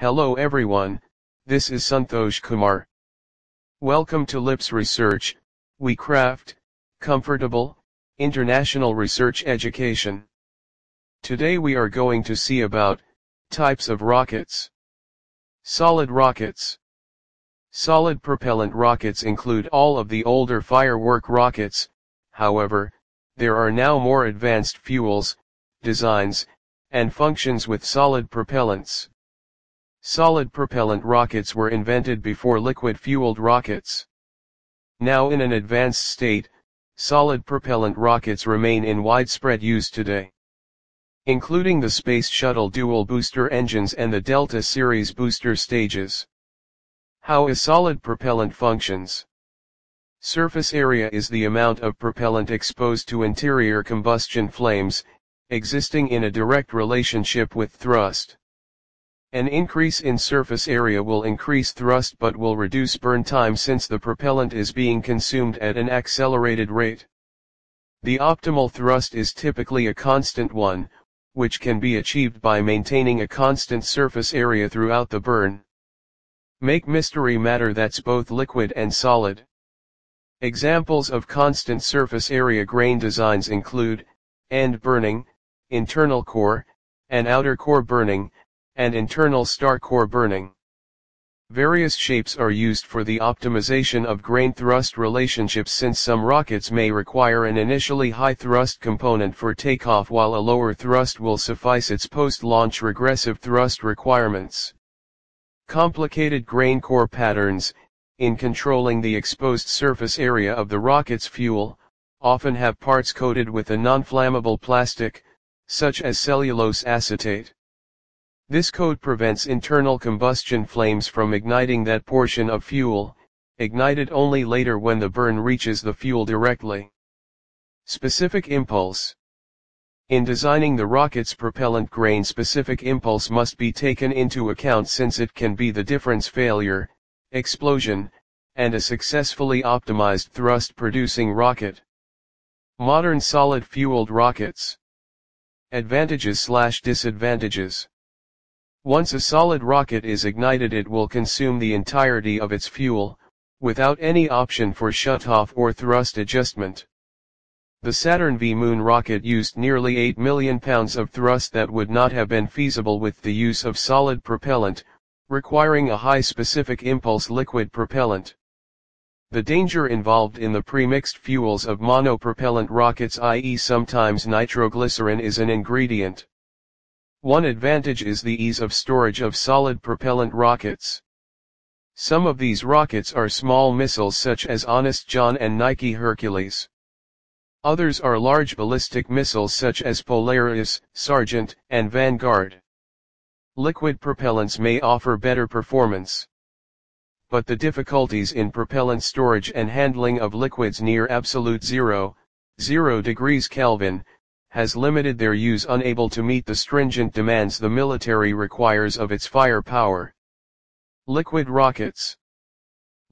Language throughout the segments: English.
Hello everyone, this is Santhosh Kumar. Welcome to LIPS Research, we craft, comfortable, international research education. Today we are going to see about, types of rockets. Solid rockets. Solid propellant rockets include all of the older firework rockets, however, there are now more advanced fuels, designs, and functions with solid propellants. Solid propellant rockets were invented before liquid-fueled rockets. Now in an advanced state, solid propellant rockets remain in widespread use today. Including the Space Shuttle dual booster engines and the Delta series booster stages. How a solid propellant functions. Surface area is the amount of propellant exposed to interior combustion flames, existing in a direct relationship with thrust. An increase in surface area will increase thrust but will reduce burn time since the propellant is being consumed at an accelerated rate. The optimal thrust is typically a constant one, which can be achieved by maintaining a constant surface area throughout the burn. Make mystery matter that's both liquid and solid. Examples of constant surface area grain designs include, end burning, internal core, and outer core burning, and internal star core burning. Various shapes are used for the optimization of grain thrust relationships since some rockets may require an initially high thrust component for takeoff while a lower thrust will suffice its post-launch regressive thrust requirements. Complicated grain core patterns, in controlling the exposed surface area of the rocket's fuel, often have parts coated with a non-flammable plastic, such as cellulose acetate. This coat prevents internal combustion flames from igniting that portion of fuel, ignited only later when the burn reaches the fuel directly. Specific impulse. In designing the rocket's propellant grain specific impulse must be taken into account since it can be the difference failure, explosion, and a successfully optimized thrust producing rocket. Modern solid fueled rockets. Advantages slash disadvantages. Once a solid rocket is ignited it will consume the entirety of its fuel, without any option for shutoff or thrust adjustment. The Saturn V Moon rocket used nearly 8 million pounds of thrust that would not have been feasible with the use of solid propellant, requiring a high specific impulse liquid propellant. The danger involved in the premixed fuels of monopropellant rockets i.e. sometimes nitroglycerin is an ingredient. One advantage is the ease of storage of solid propellant rockets. Some of these rockets are small missiles such as Honest John and Nike Hercules. Others are large ballistic missiles such as Polaris, Sergeant, and Vanguard. Liquid propellants may offer better performance but the difficulties in propellant storage and handling of liquids near absolute zero, 0 degrees Kelvin, has limited their use unable to meet the stringent demands the military requires of its firepower. Liquid rockets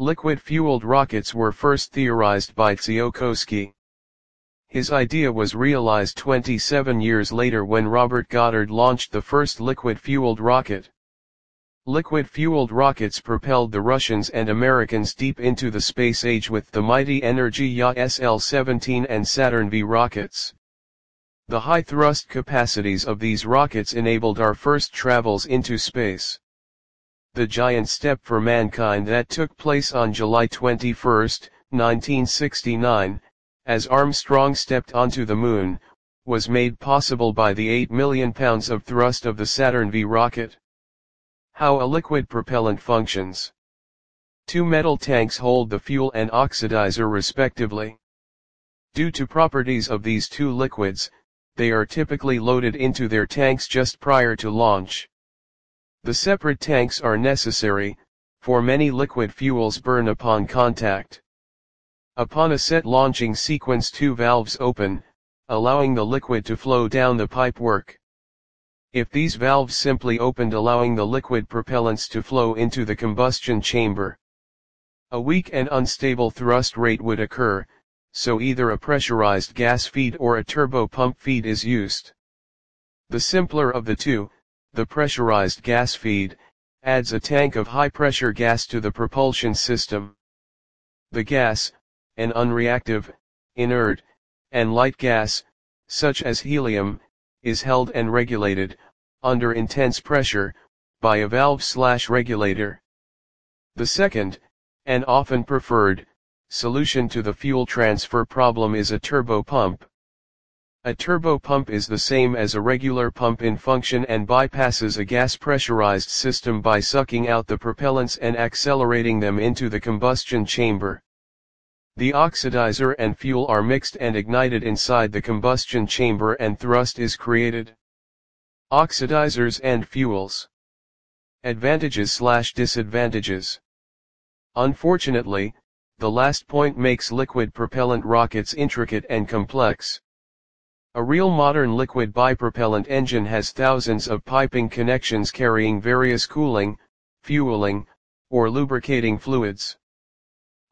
Liquid-fueled rockets were first theorized by Tsiolkovsky. His idea was realized 27 years later when Robert Goddard launched the first liquid-fueled rocket. Liquid-fueled rockets propelled the Russians and Americans deep into the space age with the mighty Energia SL-17 and Saturn V rockets. The high thrust capacities of these rockets enabled our first travels into space. The giant step for mankind that took place on July 21, 1969, as Armstrong stepped onto the moon, was made possible by the 8 million pounds of thrust of the Saturn V rocket. How a liquid propellant functions. Two metal tanks hold the fuel and oxidizer respectively. Due to properties of these two liquids, they are typically loaded into their tanks just prior to launch. The separate tanks are necessary, for many liquid fuels burn upon contact. Upon a set launching sequence two valves open, allowing the liquid to flow down the pipework. If these valves simply opened allowing the liquid propellants to flow into the combustion chamber, a weak and unstable thrust rate would occur, so either a pressurized gas feed or a turbo pump feed is used. The simpler of the two, the pressurized gas feed, adds a tank of high-pressure gas to the propulsion system. The gas, an unreactive, inert, and light gas, such as helium, is held and regulated, under intense pressure, by a valve-slash-regulator. The second, and often preferred, solution to the fuel transfer problem is a turbo pump. A turbo pump is the same as a regular pump in function and bypasses a gas pressurized system by sucking out the propellants and accelerating them into the combustion chamber. The oxidizer and fuel are mixed and ignited inside the combustion chamber and thrust is created. Oxidizers and fuels. Advantages slash disadvantages. Unfortunately, the last point makes liquid propellant rockets intricate and complex. A real modern liquid bipropellant engine has thousands of piping connections carrying various cooling, fueling, or lubricating fluids.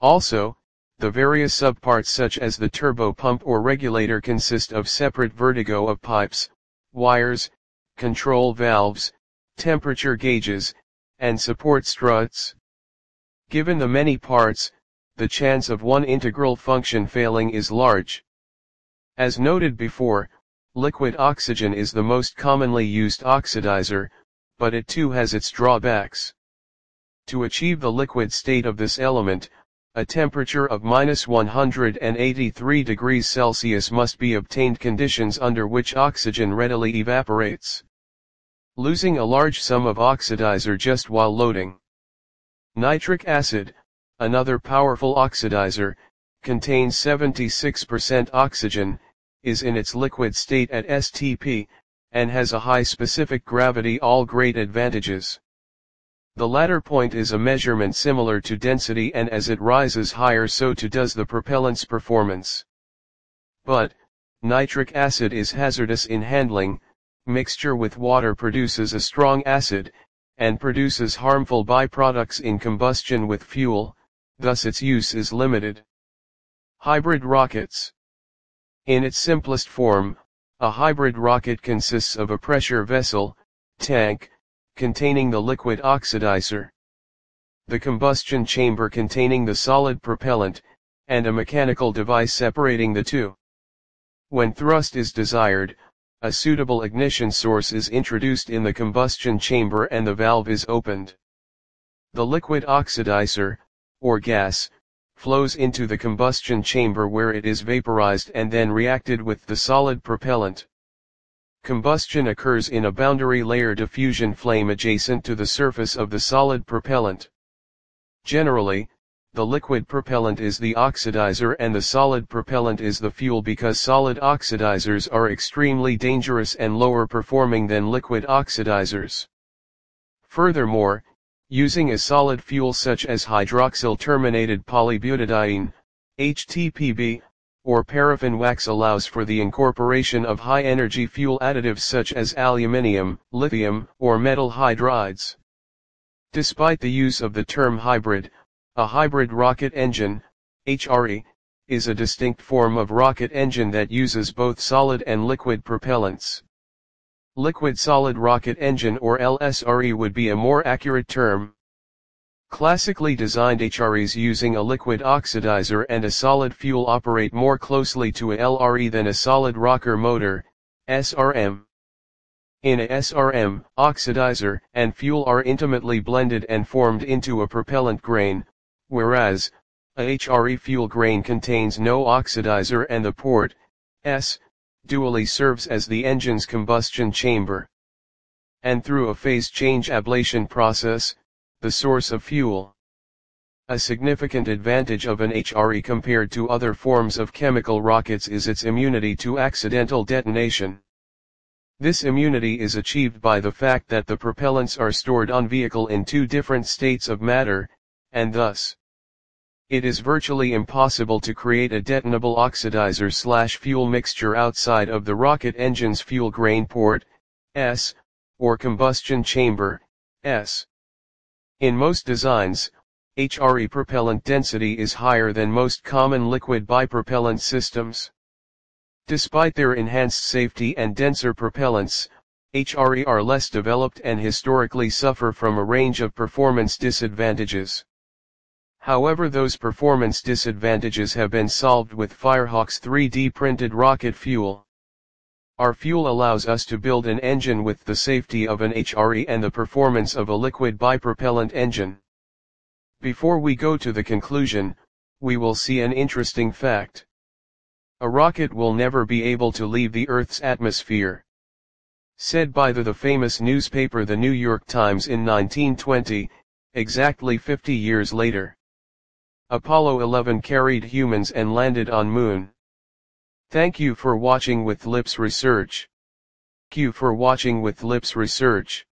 Also, the various subparts such as the turbo pump or regulator consist of separate vertigo of pipes, wires, control valves, temperature gauges, and support struts. Given the many parts, the chance of one integral function failing is large. As noted before, liquid oxygen is the most commonly used oxidizer, but it too has its drawbacks. To achieve the liquid state of this element, a temperature of minus 183 degrees Celsius must be obtained conditions under which oxygen readily evaporates. Losing a large sum of oxidizer just while loading. Nitric acid, another powerful oxidizer, contains 76% oxygen, is in its liquid state at STP, and has a high specific gravity all great advantages. The latter point is a measurement similar to density and as it rises higher so too does the propellant's performance. But, nitric acid is hazardous in handling, mixture with water produces a strong acid, and produces harmful byproducts in combustion with fuel, thus its use is limited. Hybrid rockets in its simplest form, a hybrid rocket consists of a pressure vessel, tank, containing the liquid oxidizer, the combustion chamber containing the solid propellant, and a mechanical device separating the two. When thrust is desired, a suitable ignition source is introduced in the combustion chamber and the valve is opened. The liquid oxidizer, or gas, flows into the combustion chamber where it is vaporized and then reacted with the solid propellant. Combustion occurs in a boundary layer diffusion flame adjacent to the surface of the solid propellant. Generally, the liquid propellant is the oxidizer and the solid propellant is the fuel because solid oxidizers are extremely dangerous and lower performing than liquid oxidizers. Furthermore, Using a solid fuel such as hydroxyl-terminated polybutadiene, HTPB, or paraffin wax allows for the incorporation of high-energy fuel additives such as aluminium, lithium, or metal hydrides. Despite the use of the term hybrid, a hybrid rocket engine, HRE, is a distinct form of rocket engine that uses both solid and liquid propellants. Liquid Solid Rocket Engine or LSRE would be a more accurate term. Classically designed HREs using a liquid oxidizer and a solid fuel operate more closely to a LRE than a solid rocket motor, SRM. In a SRM, oxidizer and fuel are intimately blended and formed into a propellant grain, whereas, a HRE fuel grain contains no oxidizer and the port, S, dually serves as the engine's combustion chamber. And through a phase change ablation process, the source of fuel. A significant advantage of an HRE compared to other forms of chemical rockets is its immunity to accidental detonation. This immunity is achieved by the fact that the propellants are stored on vehicle in two different states of matter, and thus, it is virtually impossible to create a detonable oxidizer slash fuel mixture outside of the rocket engine's fuel grain port, S, or combustion chamber, S. In most designs, HRE propellant density is higher than most common liquid bipropellant systems. Despite their enhanced safety and denser propellants, HRE are less developed and historically suffer from a range of performance disadvantages. However those performance disadvantages have been solved with Firehawk's 3D printed rocket fuel. Our fuel allows us to build an engine with the safety of an HRE and the performance of a liquid bipropellant engine. Before we go to the conclusion, we will see an interesting fact. A rocket will never be able to leave the Earth's atmosphere. Said by the, the famous newspaper The New York Times in 1920, exactly 50 years later. Apollo 11 carried humans and landed on Moon. Thank you for watching with Lips Research. You for watching with Lips Research.